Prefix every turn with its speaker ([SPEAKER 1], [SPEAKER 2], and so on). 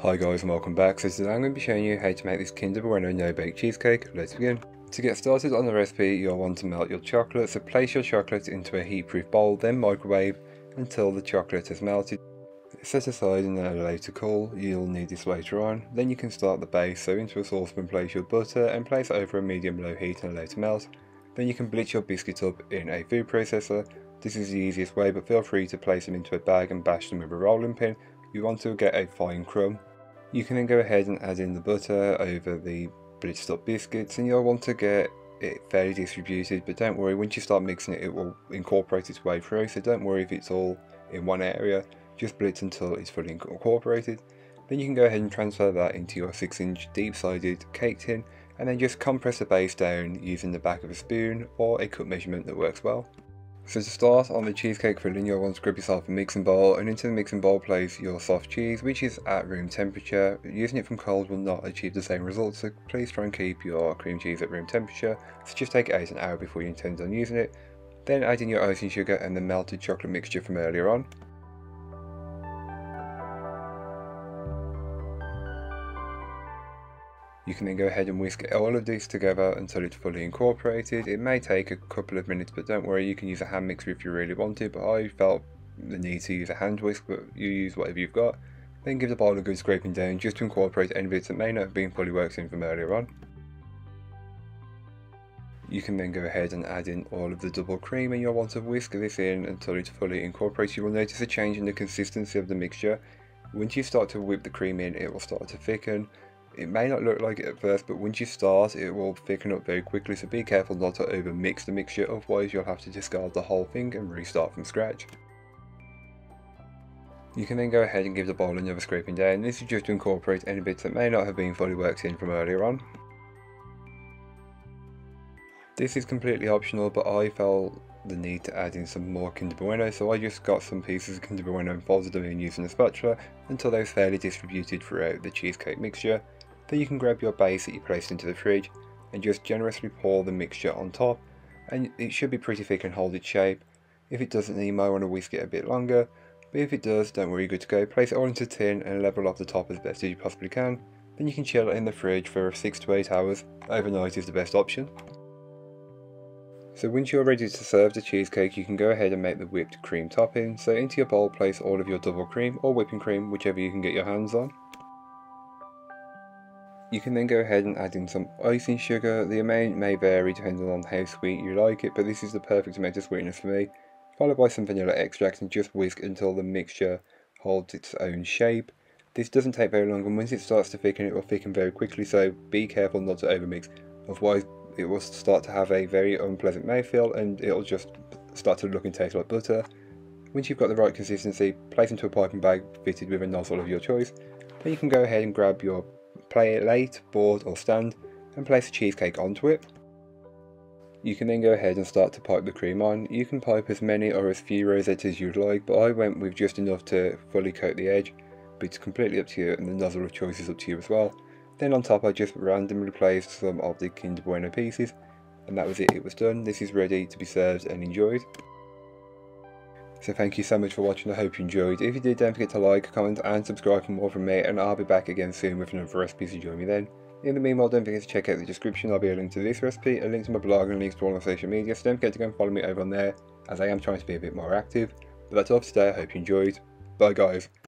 [SPEAKER 1] Hi guys and welcome back. So today I'm going to be showing you how to make this Kinder Bueno no bake cheesecake. Let's begin. To get started on the recipe you'll want to melt your chocolate. So place your chocolate into a heat proof bowl then microwave until the chocolate has melted. Set aside and allow to cool. You'll need this later on. Then you can start the base. So into a saucepan place your butter and place over a medium low heat and allow to melt. Then you can blitz your biscuit up in a food processor. This is the easiest way but feel free to place them into a bag and bash them with a rolling pin you want to get a fine crumb. You can then go ahead and add in the butter over the blitzed up biscuits and you'll want to get it fairly distributed but don't worry once you start mixing it it will incorporate its way through so don't worry if it's all in one area just blitz until it's fully incorporated then you can go ahead and transfer that into your 6 inch deep sided cake tin and then just compress the base down using the back of a spoon or a cup measurement that works well. So to start on the cheesecake filling you'll want to grab yourself a mixing bowl and into the mixing bowl place your soft cheese which is at room temperature. Using it from cold will not achieve the same results so please try and keep your cream cheese at room temperature. So just take it out an hour before you intend on using it. Then add in your icing sugar and the melted chocolate mixture from earlier on. You can then go ahead and whisk all of these together until it's fully incorporated. It may take a couple of minutes, but don't worry, you can use a hand mixer if you really want to, but I felt the need to use a hand whisk, but you use whatever you've got. Then give the bowl a good scraping down just to incorporate any bits that may not have been fully worked in from earlier on. You can then go ahead and add in all of the double cream and you'll want to whisk this in until it's fully incorporated. You will notice a change in the consistency of the mixture. Once you start to whip the cream in, it will start to thicken it may not look like it at first, but once you start, it will thicken up very quickly, so be careful not to over mix the mixture, otherwise you'll have to discard the whole thing and restart from scratch. You can then go ahead and give the bowl another scraping down, and this is just to incorporate any bits that may not have been fully worked in from earlier on. This is completely optional, but I felt the need to add in some more Kinder Bueno, so I just got some pieces of Kinder Bueno and folded them in using a spatula until they were fairly distributed throughout the cheesecake mixture. Then you can grab your base that you placed into the fridge and just generously pour the mixture on top and it should be pretty thick and hold its shape. If it doesn't then you might want to whisk it a bit longer, but if it does, don't worry, good to go. Place it all into tin and level off the top as best as you possibly can. Then you can chill it in the fridge for 6 to 8 hours. Overnight is the best option. So once you're ready to serve the cheesecake, you can go ahead and make the whipped cream topping. So into your bowl, place all of your double cream or whipping cream, whichever you can get your hands on. You can then go ahead and add in some icing sugar. The amount may vary depending on how sweet you like it, but this is the perfect amount of sweetness for me. Followed by some vanilla extract and just whisk until the mixture holds its own shape. This doesn't take very long and once it starts to thicken it will thicken very quickly so be careful not to overmix otherwise it will start to have a very unpleasant mouthfeel and it'll just start to look and taste like butter. Once you've got the right consistency, place into a piping bag fitted with a nozzle of your choice. Then you can go ahead and grab your plate, board or stand and place a cheesecake onto it. You can then go ahead and start to pipe the cream on. You can pipe as many or as few rosettes as you'd like, but I went with just enough to fully coat the edge, but it's completely up to you and the nozzle of choice is up to you as well. Then on top I just randomly placed some of the Kinder Bueno pieces, and that was it, it was done. This is ready to be served and enjoyed. So thank you so much for watching, I hope you enjoyed. If you did, don't forget to like, comment and subscribe for more from me and I'll be back again soon with another recipe, so join me then. In the meanwhile, don't forget to check out the description, I'll be a link to this recipe, a link to my blog and links to all my social media, so don't forget to go and follow me over on there, as I am trying to be a bit more active. But that's all for today, I hope you enjoyed. Bye guys.